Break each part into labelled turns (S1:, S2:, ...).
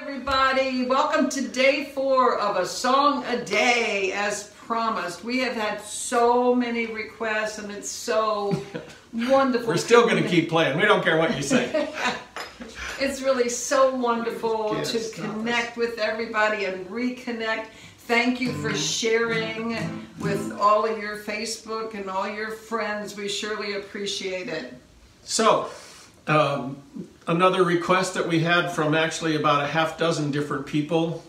S1: everybody. Welcome to day four of A Song a Day. As promised, we have had so many requests, and it's so wonderful.
S2: We're still going to keep playing. We don't care what you say.
S1: it's really so wonderful
S2: Yes,
S1: to
S2: stop
S1: connect with everybody and reconnect. Thank you for sharing with all of your Facebook and all your friends. We surely appreciate it.
S2: So, um, another request that we had from actually about a half dozen different people.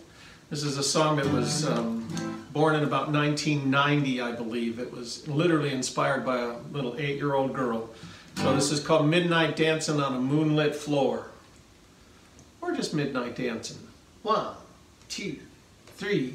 S2: This is a song that was um, born in about 1990, I believe. It was literally inspired by a little eight year old girl. So, this is called Midnight Dancing on a Moonlit Floor. Or just Midnight Dancing. One, two, three.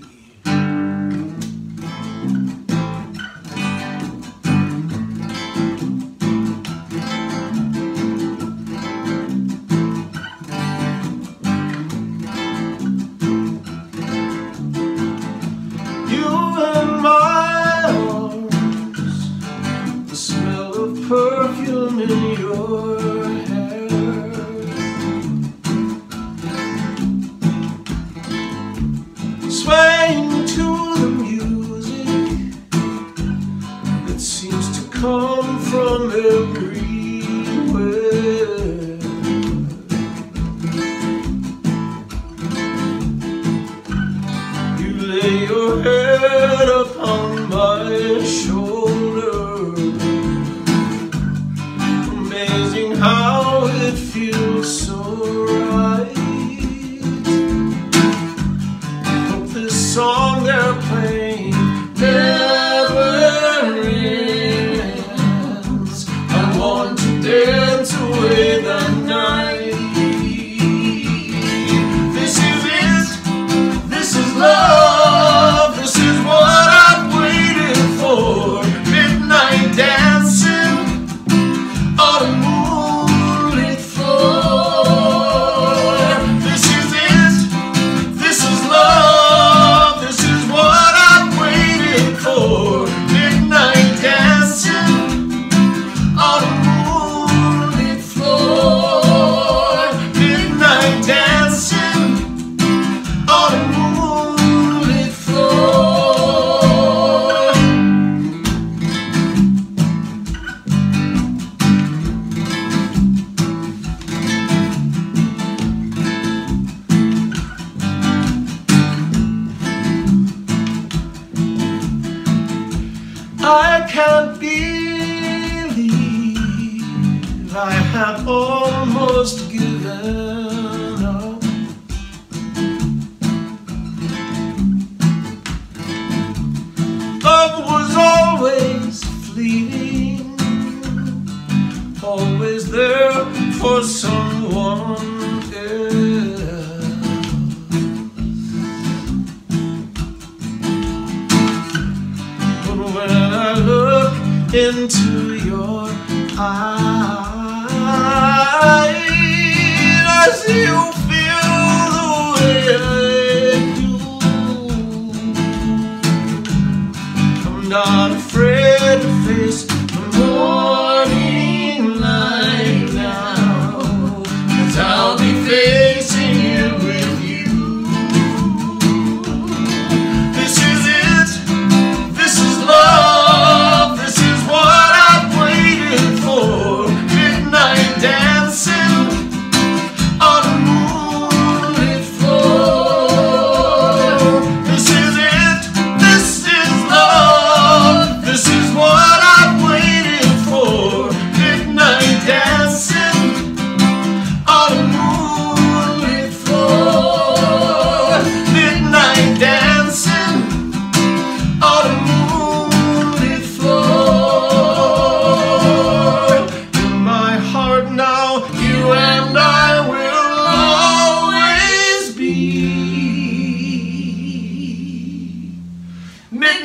S2: Perfume in your hair. Swaying to the music that seems to come from everywhere. You lay your head how it feels so right. Can't believe I have almost given up. Love was always fleeting, always there for someone else. Into your eyes, see you feel the way I do. I'm not afraid to face the morning light now. Cause I'll be facing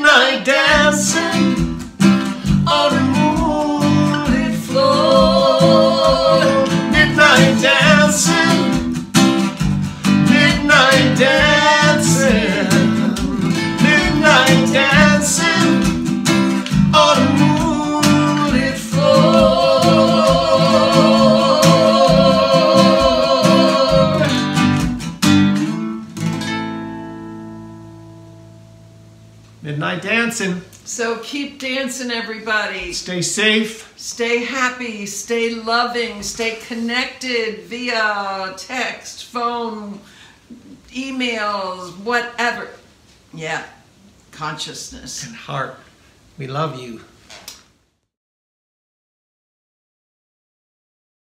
S2: Midnight dancing on a moonlit floor. Midnight dancing. Dancing.
S1: So keep dancing, everybody.
S2: Stay safe.
S1: Stay happy, stay loving, stay connected via text, phone, emails, whatever. Yeah, consciousness.
S2: And heart. We love you.